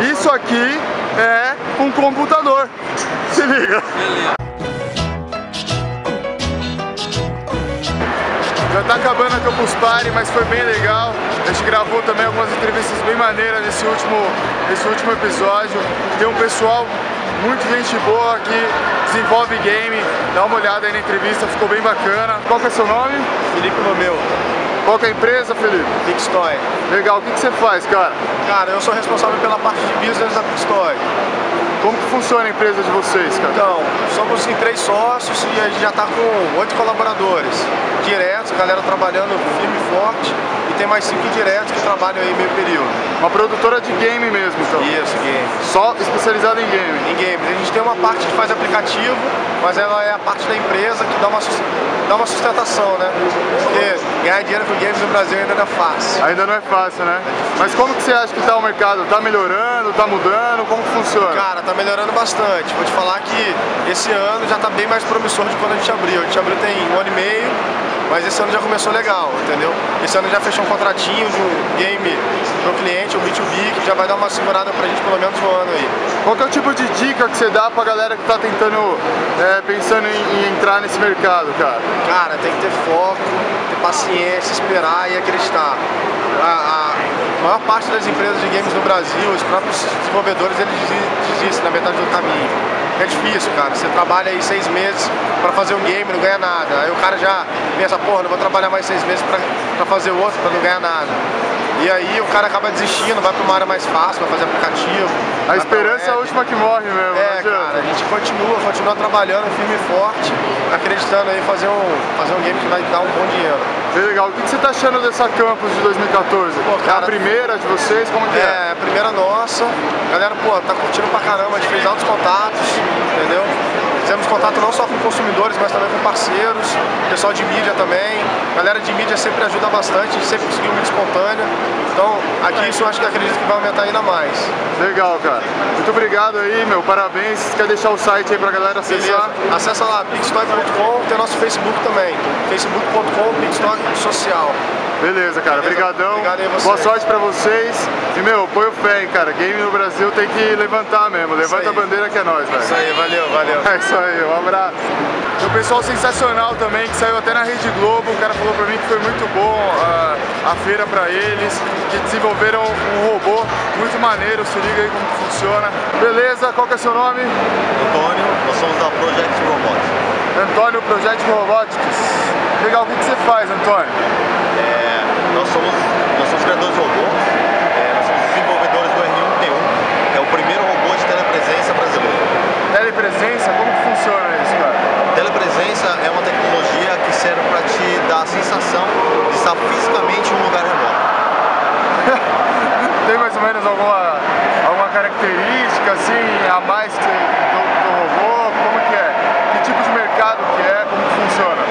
Isso aqui é um computador. Se liga. Beleza. Já tá acabando a Campus Party, mas foi bem legal. A gente gravou também algumas entrevistas bem maneiras nesse último, nesse último episódio. Tem um pessoal muito gente boa que desenvolve game. Dá uma olhada aí na entrevista, ficou bem bacana. Qual que é seu nome? Felipe Romeu, Qual que é a empresa, Felipe? Pixtoy. Legal, o que, que você faz, cara? Cara, eu sou responsável pela parte de business da Pixtoy. Como que funciona a empresa de vocês, cara? Então, somos em três sócios e a gente já está com oito colaboradores diretos, galera trabalhando firme e forte, e tem mais cinco indiretos que trabalham aí meio período. Uma produtora de game mesmo, então. Isso, game. Só especializada em game. Em games. A gente tem uma parte que faz aplicativo, mas ela é a parte da empresa que dá uma, dá uma sustentação, né? Porque ganhar dinheiro com games no Brasil ainda não é fácil. Ainda não é fácil, né? Mas como que você acha que tá o mercado? Tá melhorando? Tá mudando? Como que funciona? Cara, tá melhorando bastante. Vou te falar que esse ano já tá bem mais promissor de quando a gente abriu. A gente abriu tem um ano e meio, mas esse ano já começou legal, entendeu? Esse ano já fechou um contratinho de um game pro cliente, o B2B, que já vai dar uma segurada pra gente pelo menos um ano aí. Qual é o tipo de dica que você dá pra galera que tá tentando, é, pensando em, em entrar nesse mercado, cara? Cara, tem que ter foco, ter paciência, esperar e acreditar. A, a maior parte das empresas de games no Brasil, os próprios desenvolvedores, eles desi- desistem na metade do caminho. É difícil, cara. Você trabalha aí seis meses pra fazer um game, não ganha nada. Aí o cara já pensa, porra, não vou trabalhar mais seis meses pra, pra fazer outro, pra não ganhar nada. E aí o cara acaba desistindo, vai pra uma área mais fácil, vai fazer aplicativo. A esperança é a última que morre mesmo. É, cara, a gente continua, continua trabalhando firme e forte, acreditando aí em fazer um, fazer um game que vai dar um bom dinheiro. Bem legal. O que você tá achando dessa Campus de 2014? Pô, é a cara, primeira de vocês? Como que é? É, a primeira nossa, a galera, pô, tá curtindo pra caramba, a gente fez altos contatos, entendeu? Fizemos contato não só com consumidores, mas também com parceiros, pessoal de mídia também. A galera de mídia sempre ajuda bastante, sempre conseguiu mídia espontânea. Então, aqui isso eu acho que acredito que vai aumentar ainda mais. Legal, cara. Muito obrigado aí, meu. Parabéns. Quer deixar o site aí pra galera acessar? Beleza? Acessa lá, pixtoy.com, tem nosso Facebook também, facebook.com, pixtoy social. Beleza, cara. Beleza? Obrigadão. Obrigado aí. Boa sorte pra vocês. E, meu, põe o fé, hein, cara. Game no Brasil tem que levantar mesmo. Levanta a bandeira que é nós, velho. Isso aí, valeu, valeu. É isso aí, um abraço. Tem um pessoal sensacional também, que saiu até na Rede Globo. O cara falou pra mim que foi muito bom a, a feira pra eles, que desenvolveram um robô muito maneiro. Se liga aí como que funciona. Beleza, qual que é seu nome? Antônio, nós somos da Project Robotics. Antônio Project Robotics. Legal, o que, que você faz, Antônio? É, nós, somos, nós somos criadores de robô, é, nós somos desenvolvedores do R1T1, é o primeiro robô de telepresença brasileiro. Telepresença, como que funciona isso, cara? Telepresença é uma tecnologia que serve para te dar a sensação de estar fisicamente em um lugar remoto. Tem mais ou menos alguma, alguma característica assim a mais que você, do, do robô? Como que é? Que tipo de mercado que é? Como que funciona?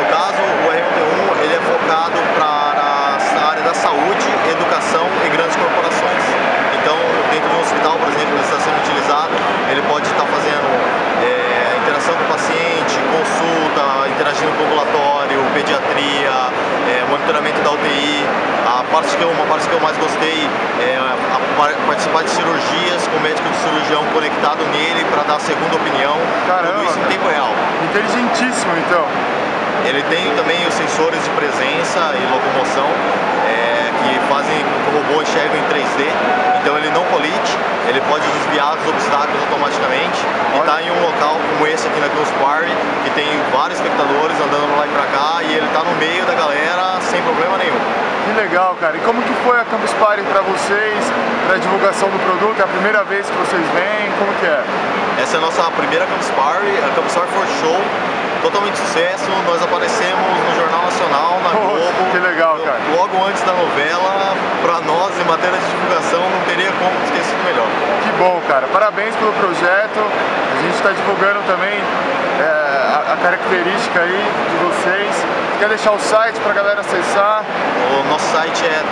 No caso, o R1T1 ele é focado para a área da saúde, educação e grandes corporações. Então, dentro de um hospital, por exemplo, ele está sendo utilizado, ele pode estar fazendo é, interação com o paciente, consulta, interagindo com o ambulatório, pediatria, é, monitoramento da UTI. A parte que eu, uma parte que eu mais gostei é a par- participar de cirurgias com o médico de cirurgião conectado nele para dar a segunda opinião. Caramba. Tudo isso em tempo real. Inteligentíssimo, então. Ele tem também os sensores de presença e locomoção é, que fazem com que o robô enxergue em 3D. Então ele não colite, ele pode desviar dos obstáculos automaticamente e está em um local como esse aqui na Ghost Party, que tem vários espectadores andando lá e pra cá e ele está no meio da galera sem problema nenhum. Que legal, cara. E como que foi a Campus Party pra vocês, pra divulgação do produto? É a primeira vez que vocês vêm? Como que é? Essa é a nossa primeira Campus Party, a Campus Party for Show, totalmente sucesso. Nós aparecemos no Jornal Nacional, na Globo. que legal, cara. Logo antes da novela, pra nós, em matéria de divulgação, não teria como sido melhor. Que bom, cara. Parabéns pelo projeto. A gente está divulgando também é, a, a característica aí de vocês. Quer deixar o site pra galera acessar? O nosso site é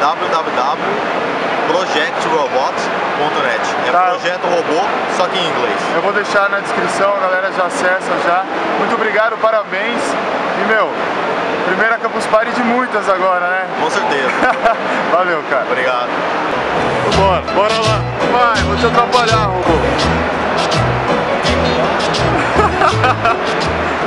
www.projectrobot.net. É Tá. projeto robô, só que em inglês. Eu vou deixar na descrição, a galera já acessa já. Muito obrigado, parabéns. E meu, primeira Campus Party de muitas agora, né? Com certeza. Valeu, cara. Obrigado. Bora, bora lá. vai, vou te atrapalhar, robô.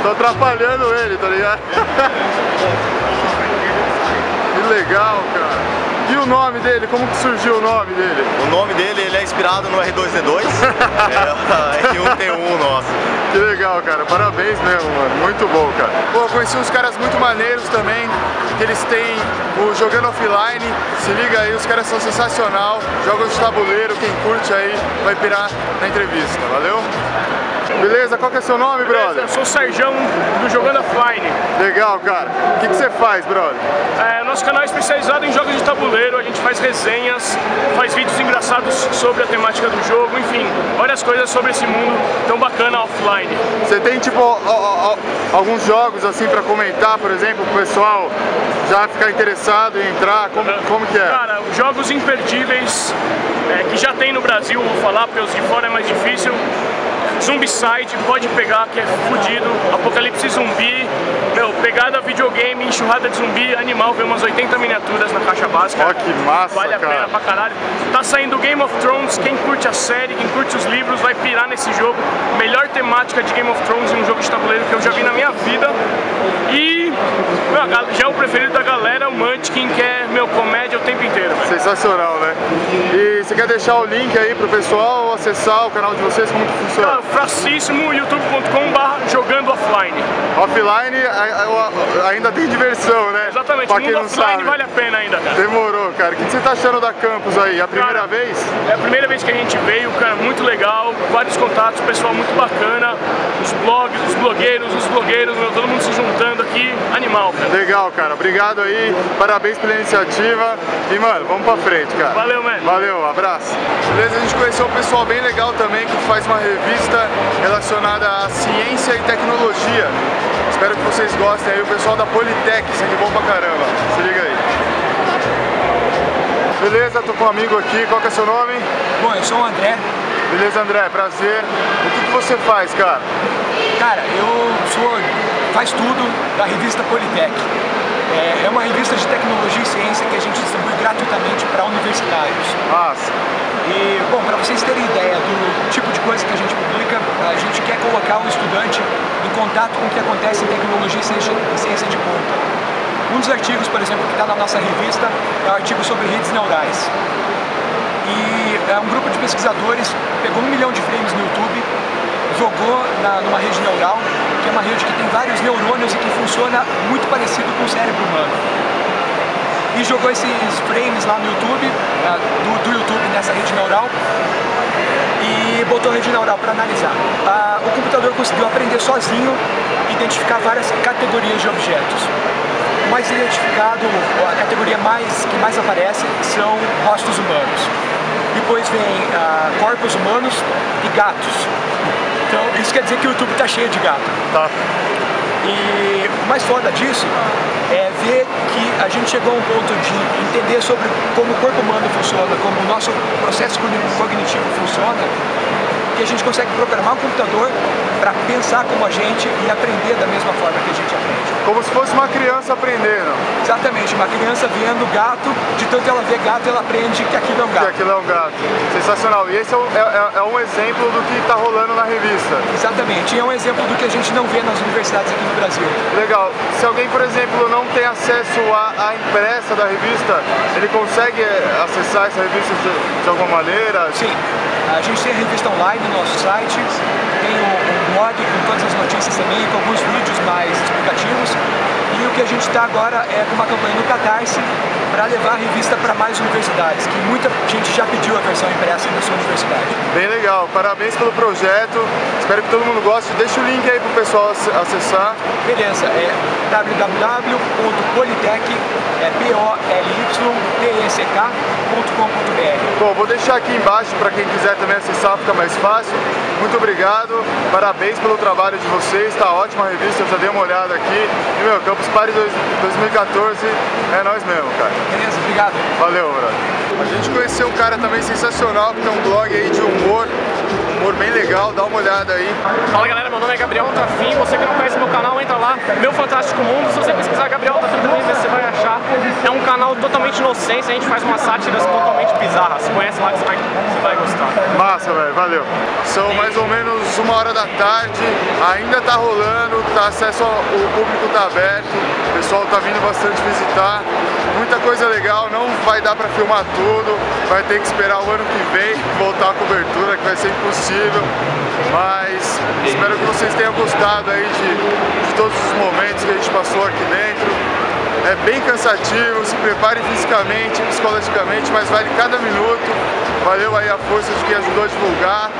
Tô atrapalhando ele, tá ligado? que legal, cara. E o nome dele? Como que surgiu o nome dele? O nome dele ele é inspirado no R2D2, é R1T1 nosso. Que legal, cara. Parabéns mesmo, mano. Muito bom, cara. Pô, conheci uns caras muito maneiros também, que eles têm o Jogando Offline. Se liga aí, os caras são sensacional. Jogos de tabuleiro, quem curte aí vai pirar na entrevista. Valeu? Beleza, qual que é seu nome, Beleza, brother? Eu sou o Serjão do Jogando Offline. Legal, cara. O que, que você faz, brother? É, nosso canal é especializado em jogos de tabuleiro, a gente faz resenhas, faz vídeos engraçados sobre a temática do jogo, enfim, várias coisas sobre esse mundo tão bacana offline. Você tem, tipo, ó, ó, alguns jogos, assim, pra comentar, por exemplo, pro pessoal já ficar interessado em entrar? Como, como que é? Cara, jogos imperdíveis é, que já tem no Brasil, vou falar, porque os de fora é mais difícil. Zombicide, pode pegar, que é fudido. Apocalipse Zumbi, meu, pegada videogame, enxurrada de zumbi, animal, vê umas 80 miniaturas na caixa básica. Ó, que massa, Vale a cara. pena pra caralho. Tá saindo Game of Thrones, quem curte a série, quem curte os livros, vai pirar nesse jogo. Melhor temática de Game of Thrones em um jogo de tabuleiro que eu já vi na minha vida. E meu, já é o preferido da galera, o Munchkin, que é, meu, comédia o tempo inteiro, velho. Sensacional, né? E você quer deixar o link aí pro pessoal acessar o canal de vocês? Como que funciona? Cara, Fracíssimo, youtube.com.br jogando offline. Offline ainda tem diversão, né? Exatamente, Pra quem não offline sabe. vale a pena ainda, cara. Demorou, cara. O que que você tá achando da Campus aí? A primeira Cara, vez? É a primeira vez que a gente veio, cara, muito legal, vários contatos, pessoal muito bacana, os blogs, os blogueiros, os blogueiros, meu, todo mundo se juntando aqui, animal, cara. Legal, cara. Obrigado aí. Parabéns pela iniciativa. E, mano, vamos pra frente, cara. Valeu, mano. Valeu, abraço. Beleza, a gente conheceu um pessoal bem legal também que faz uma revista relacionada à ciência e tecnologia. Espero que vocês gostem aí. O pessoal da Politec, sangue bom pra caramba. Se liga aí. Beleza, tô com um amigo aqui. Qual que é seu nome? Bom, eu sou o André. Beleza, André, prazer. O que, que você faz, cara? Cara, eu sou faz tudo da revista Politec. É, é uma revista de tecnologia e ciência que a gente distribui gratuitamente para universitários. Massa. E, bom, para vocês terem ideia do tipo de coisa que a gente publica, a gente quer colocar o estudante em contato com o que acontece em tecnologia e ciência, de ponta. Um dos artigos, por exemplo, que está na nossa revista é o artigo sobre redes neurais. E é um grupo de pesquisadores pegou um milhão de frames no YouTube, jogou na, numa rede neural, que é uma rede que tem vários neurônios e funciona muito parecido com o cérebro humano. E jogou esses frames lá no YouTube, ah, do, do YouTube nessa rede neural, e botou a rede neural para analisar. Ah, o computador conseguiu aprender sozinho, identificar várias categorias de objetos. O mais identificado, a categoria mais, que mais aparece são rostos humanos. Depois vem ah, corpos humanos e gatos. Então isso quer dizer que o YouTube está cheio de gato. Tá. E o mais foda disso é ver que a gente chegou a um ponto de entender sobre como o corpo humano funciona, como o nosso processo cogni- cognitivo funciona, que a gente consegue programar o computador para pensar como a gente e aprender da mesma forma que a gente aprende. Uma criança aprendendo. Exatamente, uma criança vendo gato, de tanto ela ver gato, ela aprende que aquilo é um Que gato. aquilo é um gato. Sensacional. E esse é, um- é- é- é um exemplo do que tá rolando na revista. Exatamente, e é um exemplo do que a gente não vê nas universidades aqui no Brasil. Legal. Se alguém, por exemplo, não tem acesso à, à impressa da revista, ele consegue eh, acessar essa revista de, de alguma maneira? Sim, a gente tem a revista online no nosso site, tem o, o blog com todas as notícias também, com alguns vídeos mais explicativos. E o que a gente está agora é com uma campanha no Catarse para levar a revista para mais universidades, que muita gente já pediu a versão impressa da sua universidade. Bem legal. Parabéns pelo projeto. Espero que todo mundo goste. Deixa o link aí pro pessoal ac- acessar. Beleza, é www.politec, é. Bom, vou deixar aqui embaixo para quem quiser também acessar, fica mais fácil. Muito obrigado. Parabéns pelo trabalho de vocês. Está ótima a revista, eu já dei uma olhada aqui. E, meu, Campus Dois- 2014 é nós mesmo, cara. Beleza, obrigado. Valeu, brother. A gente conheceu um cara também sensacional que tem um blog aí de humor, humor bem legal, dá uma olhada aí. Fala galera, meu nome é Gabriel Trafim, você que não conhece meu canal, entra lá, Meu Fantástico Mundo, se você pesquisar Gabriel Trafim também, você vai achar. É um canal totalmente inocente, a gente faz umas sátiras totalmente bizarras. Conhece lá que você vai, você vai gostar. Massa, velho, valeu. São mais ou menos uma hora da tarde, ainda tá rolando, tá acesso, ao, o público tá aberto, o pessoal tá vindo bastante visitar. Muita coisa legal, não vai dar pra filmar tudo, vai ter que esperar o ano que vem voltar a cobertura, que vai ser impossível. Mas espero que vocês tenham gostado aí de, de todos os momentos que a gente passou aqui dentro. É bem cansativo, se prepare fisicamente, psicologicamente, mas vale cada minuto. Valeu aí a força de quem ajudou a divulgar.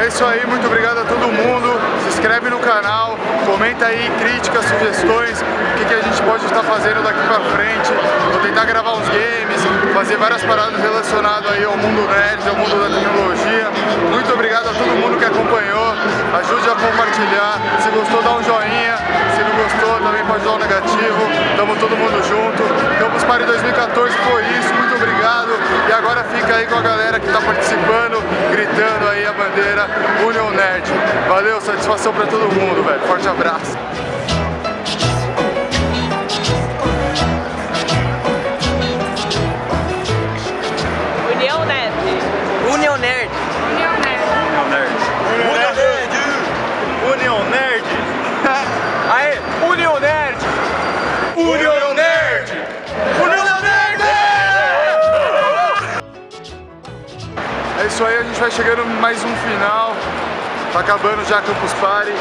É isso aí, muito obrigado a todo mundo. Se inscreve no canal, comenta aí críticas, sugestões, o que, que a gente pode estar fazendo daqui pra frente. Vou tentar gravar uns games, fazer várias paradas relacionadas aí ao mundo nerd, ao mundo da tecnologia. Muito obrigado a todo mundo que acompanhou. Ajude a compartilhar. Se gostou, dá um joinha. Se não gostou, também pode dar um negativo. Tamo todo mundo junto. Campus Party 2014 foi isso. Muito obrigado. E agora fica aí com a galera que tá participando, gritando aí a bandeira Union Nerd. Valeu, satisfação pra todo mundo, velho. Forte abraço. Gente vai chegando mais um final. Tá acabando já Campus Party,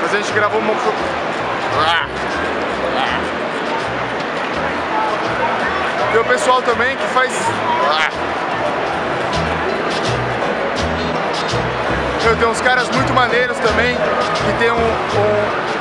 mas a gente gravou uma... Tem o pessoal também que faz... Eu tenho uns caras muito maneiros também, que tem um, um-